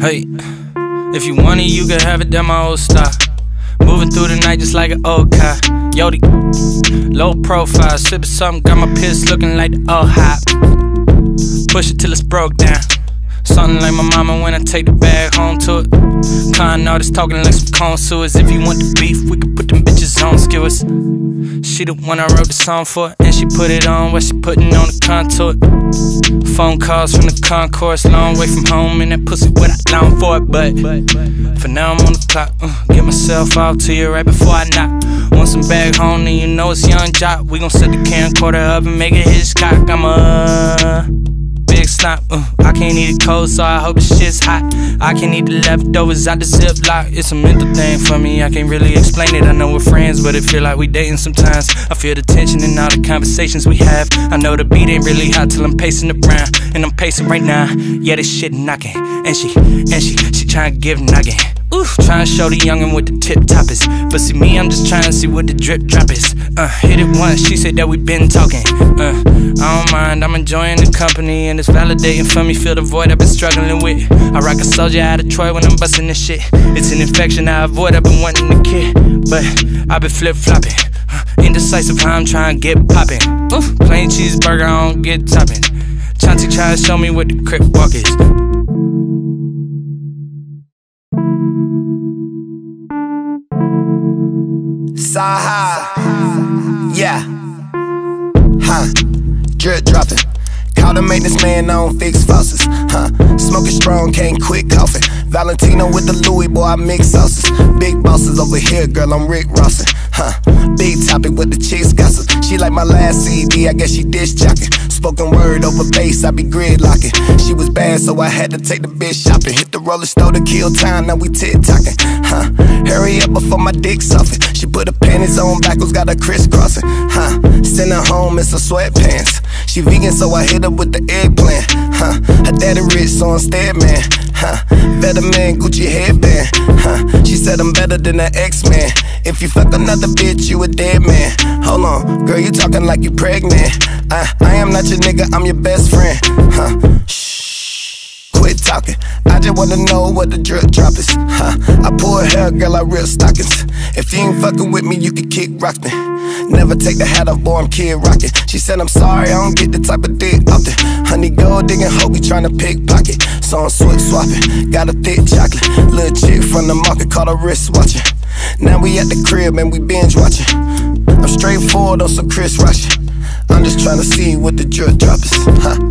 Hey, if you want it, you can have it, that my old style. Moving through the night just like an old car. Yodi, low profile, sipping something, got my piss looking like the old hop. Push it till it's broke down. Something like my mama when I take the bag home to it. Con artists talking like some connoisseurs. If you want the beef, we can put them bitches on skewers. She the one I wrote the song for, and she put it on while she putting on the contour. Phone calls from the concourse, long way from home, and that pussy what I long for it. But for now, I'm on the clock. Uh, get myself out to you right before I knock. Want some bag home, and you know it's young job. We gon' set the camcorder up and make it Hitchcock. I'm a Uh, I can't eat it cold, so I hope the shit's hot. I can't eat the leftovers out the ziploc. It's a mental thing for me. I can't really explain it. I know we're friends, but it feel like we dating sometimes. I feel the tension in all the conversations we have. I know the beat ain't really hot till I'm pacing around, and I'm pacing right now. Yeah, this shit knocking, and she, and she, she trying to give noggin. Oof, trying to show the youngin' what the tip top is. But see me, I'm just trying to see what the drip drop is. Uh, hit it once, she said that we been talking. Uh, I don't mind, I'm enjoying the company and it's validating for me. Feel the void I've been struggling with. I rock a soldier out of Troy when I'm busting this shit. It's an infection I avoid, I've been wanting to kid, but I've been flip flopping. Uh, indecisive how I'm trying to get popping. Plain cheeseburger, I don't get topping. Chauncey try to show me what the crip walk is. Saha. Yeah. Mm. Huh. Drip dropping. Call the maintenance man on fix faucets. Huh. Smoking strong, can't quit coughing. Valentino with the Louis, boy, I mix sauces. Big bosses over here, girl, I'm Rick Rossin. Huh. Big topic with the chicks gossip. She like my last CD, I guess she dish jocking. Spoken word over bass, I be gridlocking. She was bad, so I had to take the bitch shopping. Hit the roller store to kill time, now we tit talking. Huh. Hurry up before my dick soften. She put her panties on backwards, got her crisscrossing. Huh. Send her home in some sweatpants. She vegan, so I hit her with the eggplant. Huh. Her daddy rich, so I'm stead man. Huh. Better man, Gucci headband. Huh. She said I'm better than an X-Man. If you fuck another bitch, you a dead man. Hold on, girl, you talking like you pregnant. I, I am not your nigga, I'm your best friend. Huh. Shh. Quit talking. I just wanna know what the drip drop is. Huh. I pull hair, girl, I rip stockings. If you ain't fucking with me, you can kick rock me. Never take the hat off, boy, I'm kid rocking. She said, I'm sorry, I don't get the type of dick often. Honey, gold digging, trying to pickpocket. So I'm switch swapping. Got a thick chocolate. Little chick from the market, called her wrist watching. Now we at the crib and we binge watching. I'm straightforward on some Chris Rush. I'm just trying to see what the drip drop is. Huh.